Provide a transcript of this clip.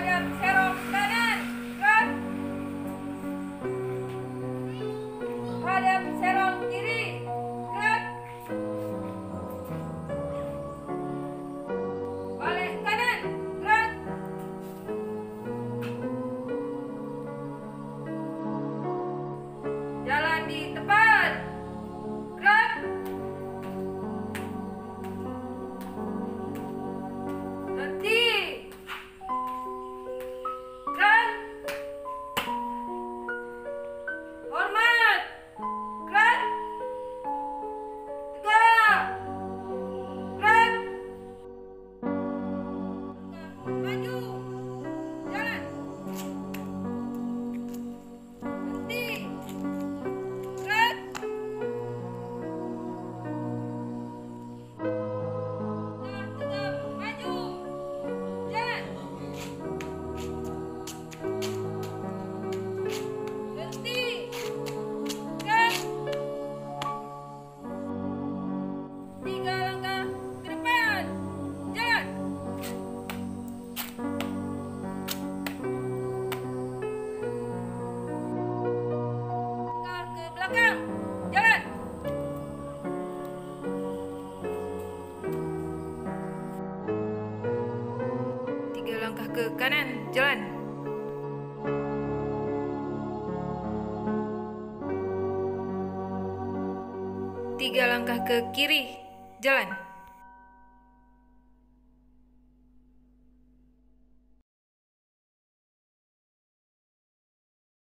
Madam Serong Tiga langkah ke depan. Jalan. Langkah ke belakang. Jalan. Tiga langkah ke kanan. Jalan. Tiga langkah ke kiri. Jalan.